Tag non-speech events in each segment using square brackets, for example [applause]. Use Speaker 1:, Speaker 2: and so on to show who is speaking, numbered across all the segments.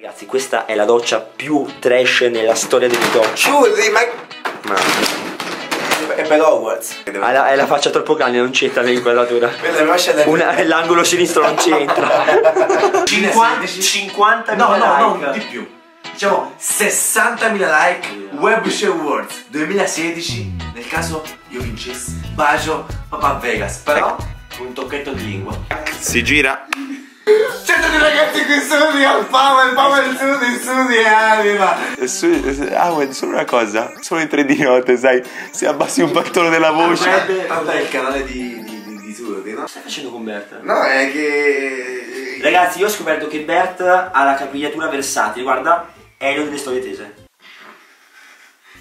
Speaker 1: Ragazzi, questa è la doccia più trash nella storia delle docce.
Speaker 2: Scusi, ma...
Speaker 1: Ma
Speaker 2: È per Hogwarts.
Speaker 1: hai la, hai la faccia troppo grande, non c'entra l'inquadratura.
Speaker 2: È
Speaker 1: L'angolo sinistro non c'entra. [laughs]
Speaker 2: 50,
Speaker 1: 50
Speaker 2: No, no, no, di più. Diciamo 60.000 like Webshare Awards 2016 nel caso io vincessi bacio papà Vegas però un tocchetto di lingua
Speaker 3: Si gira.
Speaker 2: Certo di ragazzi qui studi al Power Power studi studi anima
Speaker 3: Ah, guarda, solo una cosa. Solo in 3D note, sai. Se abbassi un tono della voce.
Speaker 2: Tanto è il canale di, di, di, di Surdi no?
Speaker 1: stai facendo con Bert?
Speaker 2: No è che
Speaker 1: Ragazzi, io ho scoperto che Bert ha la capigliatura versatile, guarda, è lo delle storie tese.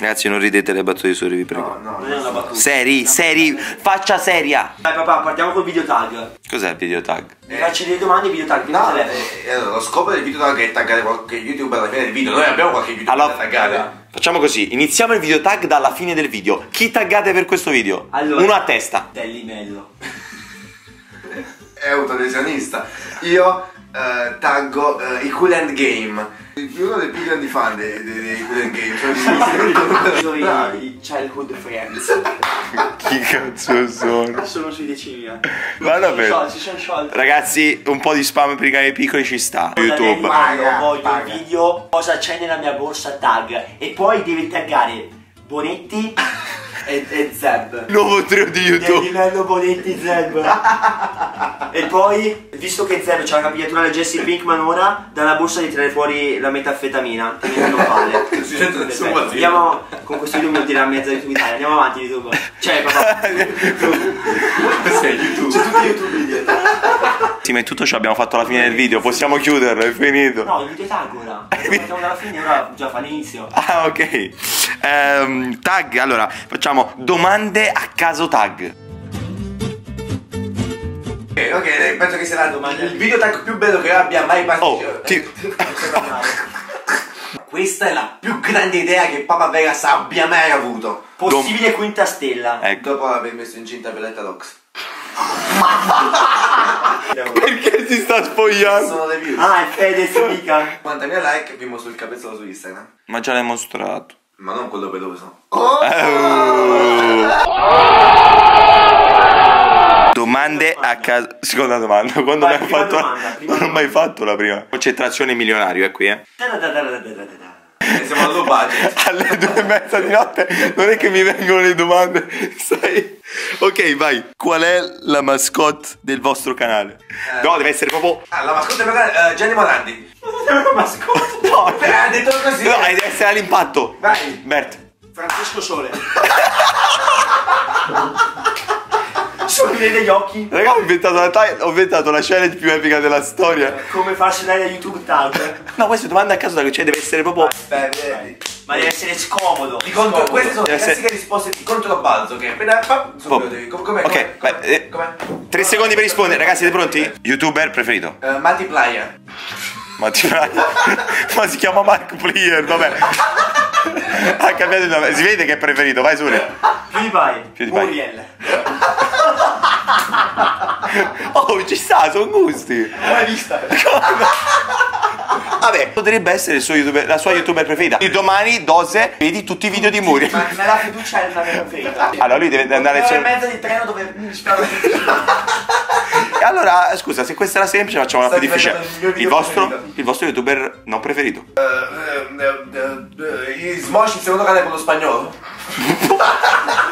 Speaker 3: Ragazzi, non ridete le battute di Suri, vi prego.
Speaker 2: No no
Speaker 1: Non è una battuta.
Speaker 3: Seri, seri, faccia seria.
Speaker 1: Dai papà, partiamo col video tag.
Speaker 3: Cos'è il video tag?
Speaker 1: Mi faccio delle domande, video tag,
Speaker 2: No, eh, allora, lo scopo del video è taggare qualche youtuber alla fine del video. Noi abbiamo qualche youtuber
Speaker 3: Allora,
Speaker 2: da taggare.
Speaker 3: Facciamo così, iniziamo il video tag dalla fine del video. Chi taggate per questo video?
Speaker 1: Allora.
Speaker 3: Uno a testa.
Speaker 1: Del livello. [laughs]
Speaker 2: È autolesionista. Io eh, taggo eh, i Cool Hand Game. Uno dei più grandi fan dei, dei, dei Cool Hand Game.
Speaker 1: Sono [laughs] i, i childhood friends.
Speaker 3: Chi cazzo sono?
Speaker 1: Sono sui decimi.
Speaker 3: Ma davvero?
Speaker 1: Si sono sciolti.
Speaker 3: Ragazzi, un po' di spam per i canali piccoli ci sta. YouTube.
Speaker 2: Paga,
Speaker 1: voglio
Speaker 2: paga.
Speaker 1: un video cosa c'è nella mia borsa tag e poi devi taggare Bonetti e, e Zeb
Speaker 3: Nuovo trio di YouTube.
Speaker 1: livello Bonetti Zeb [laughs] e poi visto che Zeb c'ha la capigliatura da Jesse Pinkman ora dalla borsa di tirare fuori la metafetamina che mi Perfetto.
Speaker 2: motivo.
Speaker 1: andiamo con questo video mi tira mezza YouTube Italia andiamo avanti YouTube cioè papà [laughs]
Speaker 2: Sei YouTube.
Speaker 1: c'è tutti YouTube dietro
Speaker 3: Sì, ma è tutto ciò abbiamo fatto alla fine del video. Possiamo chiuderlo, è finito.
Speaker 1: no il video tag ora [laughs] partiamo dalla fine ora già fa l'inizio
Speaker 3: Ah, ok. Ehm, tag, allora, facciamo domande a caso tag.
Speaker 2: Ok, ok, penso che sarà il video tag più bello che io abbia mai
Speaker 3: Oh,
Speaker 2: partecipato.
Speaker 3: ti... [laughs]
Speaker 2: Questa è la più grande idea che Papa Vegas abbia mai avuto.
Speaker 1: possibile quinta stella
Speaker 3: Ecco.
Speaker 2: Dopo aver messo incinta Violetta Dox. [laughs]
Speaker 3: Spogliando?
Speaker 2: Sono le views.
Speaker 1: ah è Fede Mica
Speaker 2: 50.000 like vi mostro il capezzolo su Instagram.
Speaker 3: Ma già l'hai mostrato.
Speaker 2: Ma non quello peloso.
Speaker 3: Domande a caso. Seconda domanda. Quando
Speaker 1: Vai,
Speaker 3: mai
Speaker 1: prima
Speaker 3: fatto?
Speaker 1: domanda, prima
Speaker 3: non ho mai fatto la prima. Concentrazione milionario è qui, eh.
Speaker 2: Eh, Siamo al low budget. [laughs]
Speaker 3: Alle due e mezza di notte non è che mi vengono le domande. [laughs] Sai? Ok, vai. Qual è la mascotte del vostro canale? No, deve essere proprio.
Speaker 2: Ah, la mascotte per uh, Gianni Morandi. [laughs]
Speaker 3: No,
Speaker 2: Eh, ha detto così.
Speaker 3: no, deve essere all'impatto.
Speaker 2: Vai.
Speaker 3: Bert.
Speaker 1: Francesco Sole Sorride degli occhi
Speaker 3: Raga, ho inventato la, ta- ho inventato la challenge più epica della storia.
Speaker 1: come farsi dare a YouTube tag
Speaker 3: No, questa domanda a caso, cioè deve essere proprio.
Speaker 2: Beh, vedi.
Speaker 1: ma deve essere scomodo
Speaker 2: Di contro,
Speaker 1: Scomodo.
Speaker 2: queste sono le
Speaker 3: Deve essere-
Speaker 2: classiche risposte di controbalzo che appena pa, subito
Speaker 3: Boh.
Speaker 2: devi- com- com'è,
Speaker 3: Ok,
Speaker 2: com'è,
Speaker 3: beh, eh,
Speaker 2: com'è?
Speaker 3: Tre secondi per rispondere, ragazzi, siete pronti? YouTuber preferito?
Speaker 2: Eh, multiplier.
Speaker 3: Ma ti [laughs] Ma si chiama Mark Player, vabbè. [laughs] Ha cambiato il nome. Si vede che è preferito, vai Sure.
Speaker 1: PewDiePie
Speaker 3: PewDiePie.
Speaker 1: Muriel
Speaker 3: Oh, ci sta, sono gusti.
Speaker 1: mai vista [laughs]
Speaker 3: Vabbè, potrebbe essere YouTuber- la sua youtuber preferita. E domani, dose, vedi tutti i video di Muri.
Speaker 1: ma nella fiducia è la mia preferita
Speaker 3: Allora lui deve andare lezione.
Speaker 1: mezza di treno dove mi sparo [laughs]
Speaker 3: E allora, scusa, se questa era semplice, facciamo una più difficile.
Speaker 2: il
Speaker 3: vostro,
Speaker 2: preferito.
Speaker 3: il vostro youtuber non preferito.
Speaker 2: Eh, eh, eh, I Smosh il secondo canale quello spagnolo. [laughs]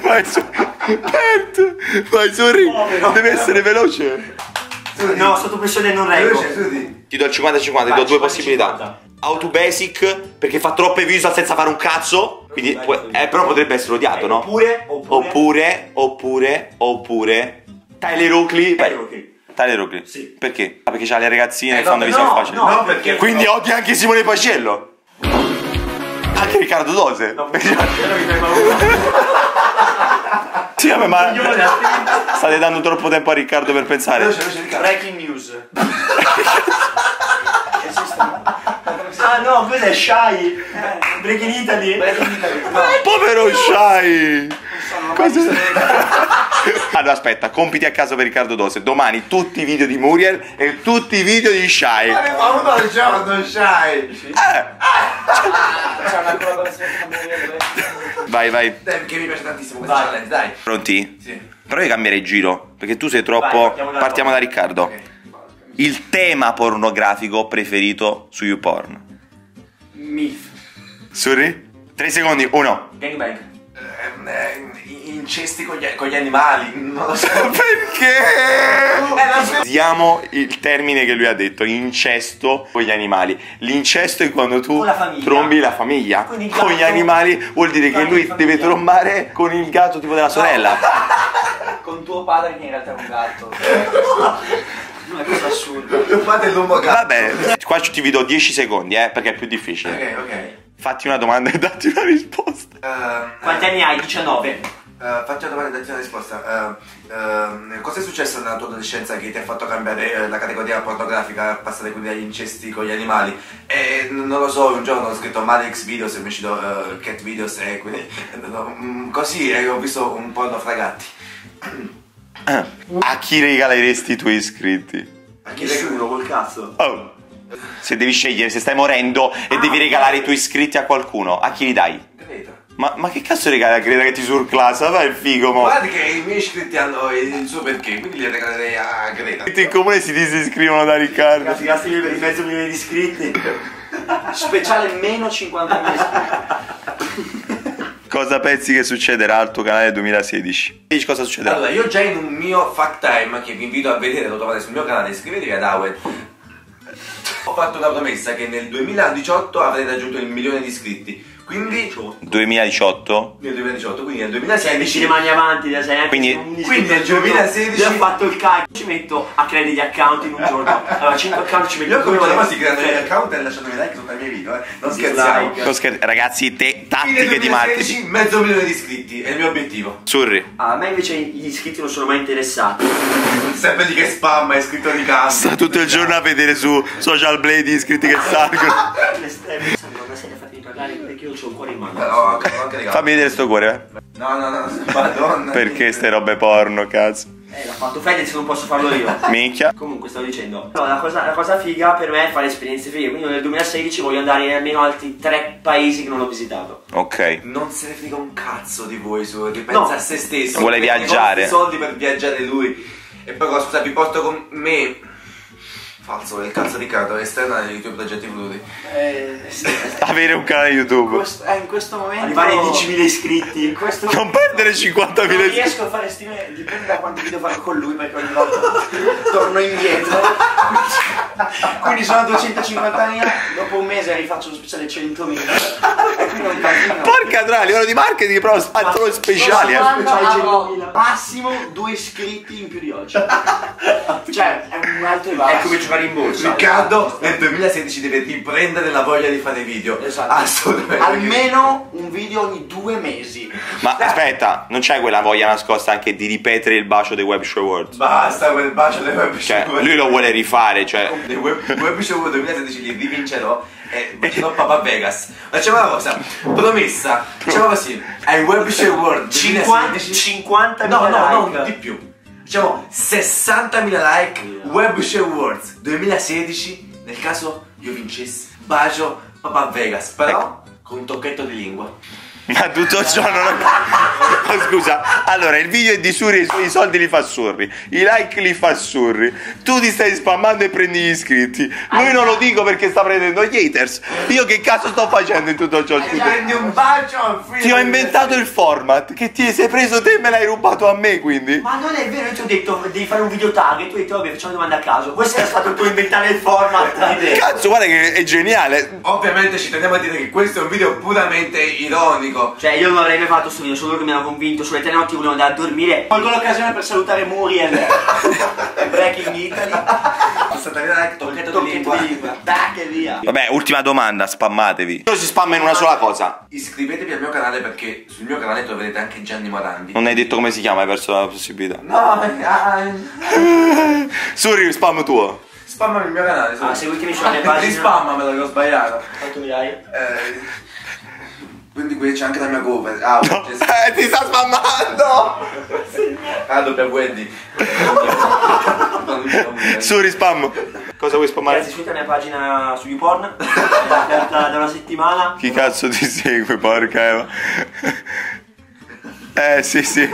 Speaker 3: Vai su. Bert, vai su, Ri.
Speaker 1: Povero.
Speaker 3: Deve essere veloce.
Speaker 1: no sotto pressione non reggo.
Speaker 3: Ti do il 50-50, ti do due
Speaker 1: 50-50.
Speaker 3: possibilità. Auto basic perché fa troppe visual senza fare un cazzo. Quindi,
Speaker 1: vai.
Speaker 3: eh, però potrebbe essere odiato, no?
Speaker 1: oppure oppure
Speaker 3: Oppure, oppure. Tyler Oakley.
Speaker 1: Tyler Oakley.
Speaker 3: Tyler Oakley.
Speaker 1: Sì.
Speaker 3: Perché? Ah, perché c'ha le ragazzine
Speaker 2: Eh,
Speaker 3: che
Speaker 2: no,
Speaker 3: fanno
Speaker 2: no,
Speaker 3: visione
Speaker 1: no,
Speaker 3: facile.
Speaker 1: no.
Speaker 2: No, perché
Speaker 3: Quindi odi anche Simone Pacello. Anche Riccardo Dose. [laughs]
Speaker 1: no quello mi fai paura
Speaker 3: Sì, vabbè, ma state dando troppo tempo a Riccardo per pensare.
Speaker 2: Veloce, veloce, Riccardo.
Speaker 1: Breaking news. ah no, cos'è Shy? Breaking Italy.
Speaker 2: Breaking Italy. No.
Speaker 3: Povero Shai! Cosa? [laughs] Allora aspetta, compiti a caso per Riccardo Dose. Domani tutti i video di Muriel e tutti i video di Shai.
Speaker 2: Ma uno al giorno, Shai!
Speaker 3: Eh, vai, vai.
Speaker 2: Dai, che mi piace tantissimo questo
Speaker 4: Vai.
Speaker 2: challenge, dai.
Speaker 3: Pronti?
Speaker 2: Sì.
Speaker 3: Però io cambierei giro, perché tu sei troppo...
Speaker 1: Vai, partiamo da
Speaker 3: partiamo da
Speaker 1: Riccardo.
Speaker 3: Riccardo.
Speaker 2: Ok.
Speaker 3: Il tema pornografico preferito su YouPorn.
Speaker 4: Milf.
Speaker 3: Surri? Tre secondi, uno.
Speaker 1: Gangbang.
Speaker 2: Ehm, eh, incesti con gli, con gli animali, non lo so. [laughs]
Speaker 3: Perché?
Speaker 2: Eh, smetti-
Speaker 3: Usiamo il termine che lui ha detto, incesto con gli animali. L'incesto è quando tu
Speaker 1: Con la famiglia.
Speaker 3: trombi la famiglia.
Speaker 1: Con
Speaker 3: Con gli animali vuol dire che lui deve trombare con il gatto tipo della sorella. [laughs]
Speaker 4: Con tuo padre che in realtà è un gatto. [laughs]
Speaker 1: No, è cosa assurda.
Speaker 2: Fate l'uomo gatto.
Speaker 3: Vabbè, qua ti vi do 10 secondi, eh, perché è più difficile.
Speaker 2: Ok, ok.
Speaker 3: Fatti una domanda e datti una risposta.
Speaker 2: Ehm,
Speaker 1: Quanti anni hai? 19.
Speaker 2: Eh, faccio una domanda e datti una risposta. Ehm, ehm, cosa è successo nella tua adolescenza che ti ha fatto cambiare eh, la categoria pornografica, passare quindi dagli incesti con gli animali? E n- non lo so, un giorno ho scritto Malex Videos e mi è uscito eh, Cat Videos e quindi mm, così e ho visto un porno fra gatti. [coughs]
Speaker 3: A chi regaleresti i tuoi iscritti?
Speaker 2: A chi
Speaker 1: Nessuno col cazzo.
Speaker 3: Oh. Se devi scegliere, se stai morendo e devi regalare i tuoi iscritti a qualcuno, a chi li dai? Ma, ma che cazzo regali a Greta che ti surclassa? Vai il figo, mo.
Speaker 2: Guarda che i miei iscritti hanno il suo perché, quindi li regalerei a Greta.
Speaker 3: Tutti in comune si disiscrivono da Riccardo.
Speaker 1: Ragazzi, grazie mille per i mezzo milione di iscritti.
Speaker 4: Speciale meno 50.000 iscritti.
Speaker 3: Cosa pensi che succederà al tuo canale 2016? Dici cosa succederà?
Speaker 2: Allora, io già in un mio fact time che vi invito a vedere, lo trovate sul mio canale, iscrivetevi ad Awed. Ho fatto una promessa che nel 2018 avrei raggiunto il milione di iscritti. Quindi
Speaker 3: 2018?
Speaker 2: nel 2018, quindi nel
Speaker 1: Se
Speaker 2: 2016
Speaker 1: ci rimani avanti da sempre.
Speaker 3: Quindi-
Speaker 2: quindi nel 2016
Speaker 1: Io ho fatto il cacchio. Ci metto a creare degli account in un giorno. Allora, 5 account ci metto.
Speaker 2: Io come
Speaker 1: ore.
Speaker 2: si creano gli
Speaker 1: Tre.
Speaker 2: account e lasciano i like sotto ai miei video, eh. Non scherziamo.
Speaker 3: Non scher- ragazzi, te, tattiche di
Speaker 2: 2016,
Speaker 3: marketing.
Speaker 2: mezzo milione di iscritti, è il mio obiettivo.
Speaker 3: Surri.
Speaker 1: Ah, A me invece gli iscritti non sono mai interessati. [laughs]
Speaker 2: Sempre di che spam è scritto di casa.
Speaker 3: Sta tutto il giorno a vedere su Social Blade gli iscritti che salgono. [laughs]
Speaker 1: Le stelle. Sembra una serie fatemi parlare perché io ho il cuore in mano.
Speaker 2: No, anche, anche regalo.
Speaker 3: Fammi vedere sto cuore, eh.
Speaker 2: No, no, no, [laughs] madonna.
Speaker 3: Perché ste robe porno, cazzo.
Speaker 1: Eh, l'ha fatto Fedez, non posso farlo io. [laughs]
Speaker 3: Minchia.
Speaker 1: Comunque stavo dicendo, no, la, cosa, la cosa figa per me è fare esperienze fighe, quindi nel 2016 voglio andare in almeno altri tre paesi che non ho visitato.
Speaker 3: Ok.
Speaker 2: Non se ne frega un cazzo di voi, su, che
Speaker 1: No.
Speaker 2: pensa a se stesso.
Speaker 3: Vuole
Speaker 2: i
Speaker 3: viaggiare.
Speaker 2: vostri soldi per viaggiare lui. E poi cosa, vi porto con me. Falso, il cazzo di carta, esterna dei tuoi progetti futuri.
Speaker 4: Eh, sì. [laughs]
Speaker 3: Avere un canale YouTube.
Speaker 4: Questo- eh, in questo momento
Speaker 1: Arrivare ai 10.000 iscritti.
Speaker 4: in questo
Speaker 3: Non perdere 50.000
Speaker 4: non
Speaker 3: iscritti.
Speaker 4: riesco a fare stime dipende da quanti video farò con lui perché ogni volta torno indietro [laughs] quindi sono 250.000 dopo un mese rifaccio lo speciale 100.000 e quindi un casino
Speaker 3: Porca tra, a livello di marketing però fa solo speciali, eh.
Speaker 4: Quando
Speaker 1: Speciali
Speaker 4: avrò
Speaker 1: 100.000.
Speaker 4: massimo due iscritti in più di oggi cioè è un alto e basso
Speaker 1: È come giocare in borsa.
Speaker 2: Riccardo nel 2016 deve riprendere la voglia di fare video.
Speaker 4: Esatto.
Speaker 2: Assolutamente.
Speaker 4: almeno un video ogni due mesi
Speaker 3: Ma aspetta, non c'è quella voglia nascosta anche di ripetere il bacio dei Web Show Awards?
Speaker 2: Basta quel bacio dei web
Speaker 3: Cioè,
Speaker 2: show.
Speaker 3: lui lo vuole rifare, cioè.
Speaker 2: Dei web, web show 2016 li rivincerò e bacerò Papa Vegas. Facciamo una cosa, promessa, facciamo così, ai web show world
Speaker 1: 50
Speaker 2: 2016
Speaker 1: 50.000
Speaker 2: No, no,
Speaker 1: like.
Speaker 2: no, di più. Diciamo 60.000 like Web Show Awards 2016. Nel caso io vincessi, bacio Papa Vegas, però con un tocchetto di lingua.
Speaker 3: Ma tutto ciò non ho... Ma scusa, allora il video è di Surri e i soldi li fa Surri, i like li fa Surri, tu ti stai spammando e prendi gli iscritti, lui non lo dico perché sta prendendo gli haters, io che cazzo sto facendo in tutto ciò? scusa?
Speaker 2: Prendi un bacio.
Speaker 3: Ti ho inventato il format che ti sei preso te e me l'hai rubato a me quindi.
Speaker 1: Ma non è vero, io ti ho detto devi fare un video tag e tu hai detto vabbè facciamo domande a caso. Questo era stato il tuo inventare il format.
Speaker 3: Cazzo, guarda che è geniale.
Speaker 2: Ovviamente ci teniamo a dire che questo è un video puramente ironico.
Speaker 1: Cioè io non avrei mai fatto sto video, solo loro che mi hanno convinto, sulle tre notti volevo andare a dormire.
Speaker 4: colgo l'occasione per salutare Muriel [laughs] Breaking Italy
Speaker 2: 60.000 like, tocchetto di lingua.
Speaker 4: tac e via
Speaker 3: Vabbè, ultima domanda, spammatevi. Non si spamma in una sola cosa.
Speaker 2: Iscrivetevi al mio canale perché sul mio canale troverete anche Gianni Morandi.
Speaker 3: Non hai detto come si chiama, hai perso la possibilità.
Speaker 2: No, ah, [laughs]
Speaker 3: Surri, spam tuo.
Speaker 2: spammami il mio canale.
Speaker 1: Ah, seguitemi sulle pagine.
Speaker 2: Rispammamelo che ho sbagliato.
Speaker 1: Quanto mi dai?
Speaker 2: Eh, Quindi qui c'è anche la mia cover. Ah,
Speaker 3: No, eh, ti sta spammando!
Speaker 2: ah doppia Wendy.
Speaker 3: Suri spam. Cosa vuoi spammare?
Speaker 1: Ragazzi, iscrivetevi alla mia pagina su YouPorn. È aperta da una settimana.
Speaker 3: Chi cazzo ti segue, porca Eva? Eh, sì, sì.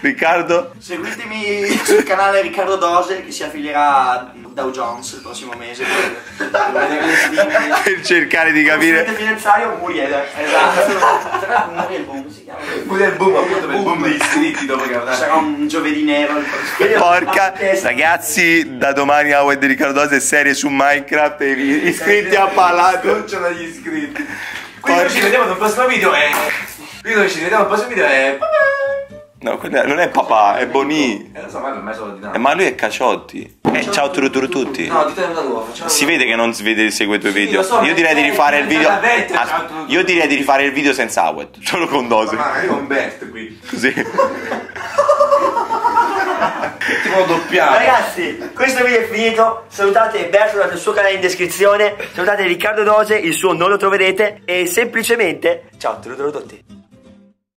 Speaker 3: Riccardo?
Speaker 4: Seguitemi sul canale Riccardo Dose che si affilierà a Dow Jones il prossimo mese per, per
Speaker 3: cercare di capire.
Speaker 4: Consulente finanziario Muriel. Esatto. Muriel Boom si chiama.
Speaker 2: Pure il boom, appunto per il boom di iscritti dopo che avrà.
Speaker 4: Sarà un giovedì nero il.
Speaker 3: Porca ragazzi, da domani a Wed Riccardo Dose serie su Minecraft e iscritti a palato.
Speaker 2: Sconciano gli iscritti. Quindi noi ci vediamo nel prossimo video e. Quindi noi ci vediamo nel prossimo video e.
Speaker 3: No, quello non è papà, è Boni.
Speaker 2: Eh, ma
Speaker 3: Eh, lui è Caciotti. Eh, ciao turu turu tutti.
Speaker 2: No, ditene una nuova, facciamo.
Speaker 3: Si vede che non si vede segue i tuoi video. Io direi di
Speaker 2: eh,
Speaker 3: rifare il video.
Speaker 2: ciao, tu-
Speaker 3: Io direi di rifare il video senza Awed, [laughs] solo con Dose.
Speaker 2: Ma io ho un Bert qui.
Speaker 3: Così. [laughs]
Speaker 2: Tipo doppiato.
Speaker 1: Ragazzi, questo video è finito. Salutate Berto date il suo canale in descrizione. Salutate Riccardo Dose, il suo non lo troverete. E semplicemente, ciao, lo trovo tutti.